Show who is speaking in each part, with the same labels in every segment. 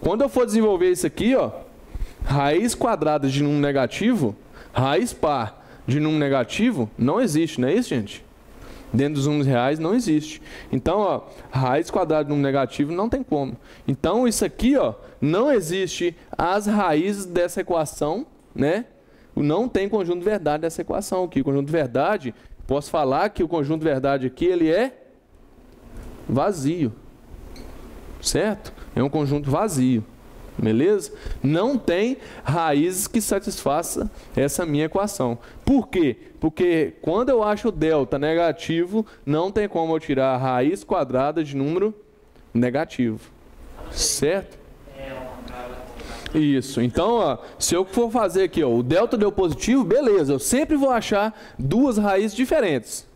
Speaker 1: Quando eu for desenvolver isso aqui, ó, raiz quadrada de número negativo, raiz par de número negativo, não existe, não é isso, gente? Dentro dos números reais não existe. Então, ó, raiz quadrada de número negativo não tem como. Então, isso aqui, ó, não existe as raízes dessa equação, né? Não tem conjunto de verdade dessa equação aqui. O conjunto de verdade, posso falar que o conjunto de verdade aqui, ele é vazio. Certo? É um conjunto vazio. Beleza? Não tem raízes que satisfaça essa minha equação. Por quê? Porque quando eu acho o delta negativo, não tem como eu tirar a raiz quadrada de número negativo. Certo? Isso. Então, ó, se eu for fazer aqui, ó, o delta deu positivo, beleza. Eu sempre vou achar duas raízes diferentes.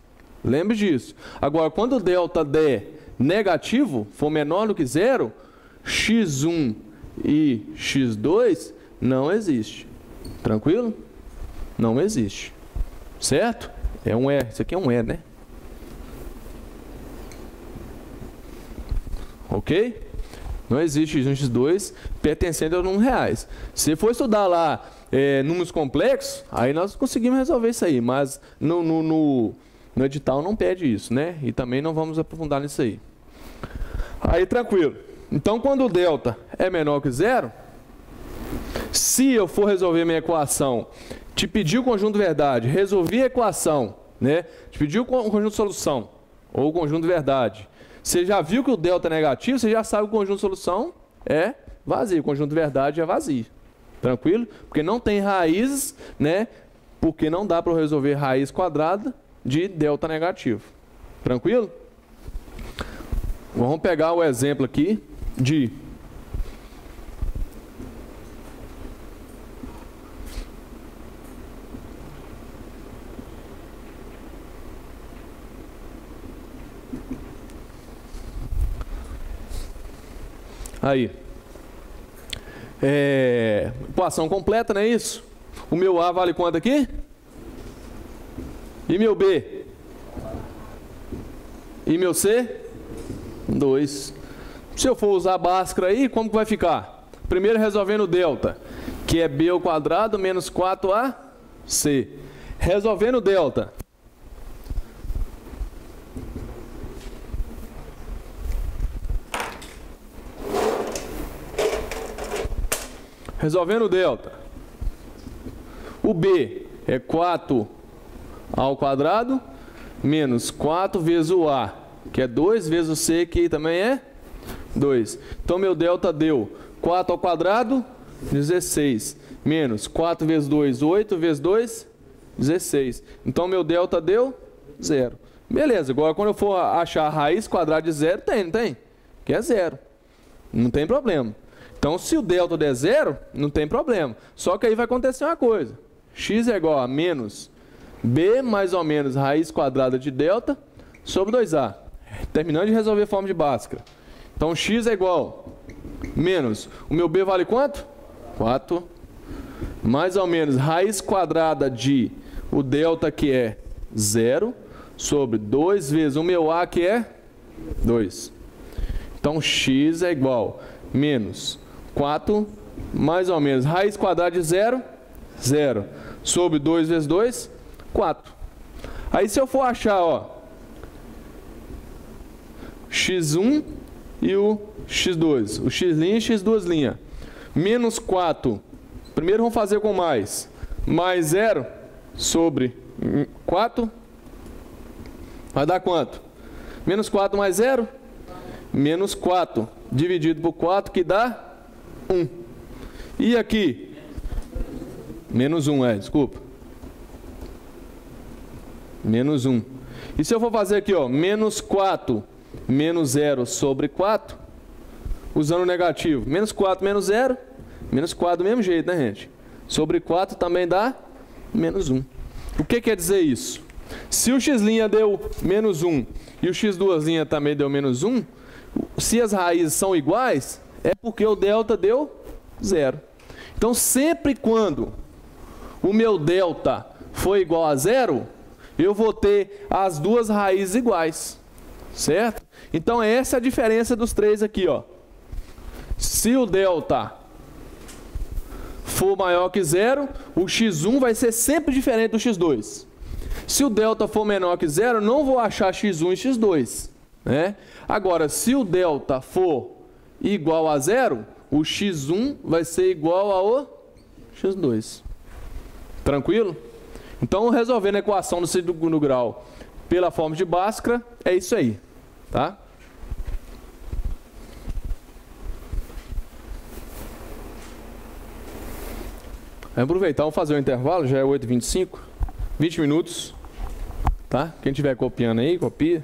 Speaker 1: Lembre disso. Agora, quando o delta der negativo, for menor do que zero, x1 e x2 não existe. Tranquilo? Não existe. Certo? É um E. Isso aqui é um E, né? Ok? Não existe x1 x2 pertencendo a números reais. Se for estudar lá é, números complexos, aí nós conseguimos resolver isso aí. Mas no, no, no, no edital não pede isso, né? E também não vamos aprofundar nisso aí. Aí tranquilo. Então, quando o delta é menor que zero, se eu for resolver minha equação, te pedir o conjunto de verdade, resolvi a equação, né? te pedir o conjunto solução, ou o conjunto de verdade, você já viu que o delta é negativo, você já sabe que o conjunto solução é vazio, o conjunto de verdade é vazio. Tranquilo? Porque não tem raízes, né? Porque não dá para resolver raiz quadrada de delta negativo. Tranquilo? Vamos pegar o exemplo aqui de Aí. É, equação completa, não é isso? O meu A vale quanto aqui? E meu B? E meu C? 2. Se eu for usar a Bhaskara aí, como que vai ficar? Primeiro resolvendo o delta, que é b ao quadrado menos 4ac. Resolvendo o delta. Resolvendo o delta. O b é 4 ao quadrado menos 4 vezes o a, que é 2 vezes o c, que também é 2. Então, meu delta deu 4 ao quadrado, 16. Menos 4 vezes 2, 8 vezes 2, 16. Então, meu delta deu 0. Beleza, agora quando eu for achar a raiz quadrada de zero, tem, não tem? Que é zero. Não tem problema. Então, se o delta der zero, não tem problema. Só que aí vai acontecer uma coisa. x é igual a menos b mais ou menos raiz quadrada de delta sobre 2a. Terminando de resolver a forma de Bhaskara. Então x é igual menos, o meu b vale quanto? 4. Mais ou menos raiz quadrada de o delta que é 0 sobre 2 vezes o meu a que é 2. Então x é igual menos 4 mais ou menos raiz quadrada de 0, 0 sobre 2 vezes 2, 4. Aí se eu for achar, ó, x1 e o x2. O x' e x2'. linha. Menos 4. Primeiro vamos fazer com mais. Mais 0 sobre 4. Vai dar quanto? Menos 4 mais 0? Menos 4. Dividido por 4, que dá 1. E aqui? Menos 1, é, desculpa. Menos 1. E se eu for fazer aqui, ó, menos 4 menos 0 sobre 4, usando o negativo. Menos 4 menos 0, menos 4 do mesmo jeito, né, gente? Sobre 4 também dá menos 1. O que quer dizer isso? Se o x' deu menos 1 e o x2' também deu menos 1, se as raízes são iguais, é porque o delta deu zero. Então, sempre quando o meu delta for igual a zero, eu vou ter as duas raízes iguais. Certo? Então essa é a diferença dos três aqui, ó. Se o delta for maior que zero, o x1 vai ser sempre diferente do x2. Se o delta for menor que zero, não vou achar x1 e x2. Né? Agora, se o delta for igual a zero, o x1 vai ser igual ao x2. Tranquilo? Então, resolvendo a equação do segundo grau pela forma de Bhaskara, é isso aí. Tá? Vamos aproveitar, vamos fazer o um intervalo, já é 8h25, 20 minutos. Tá? Quem estiver copiando aí, copia.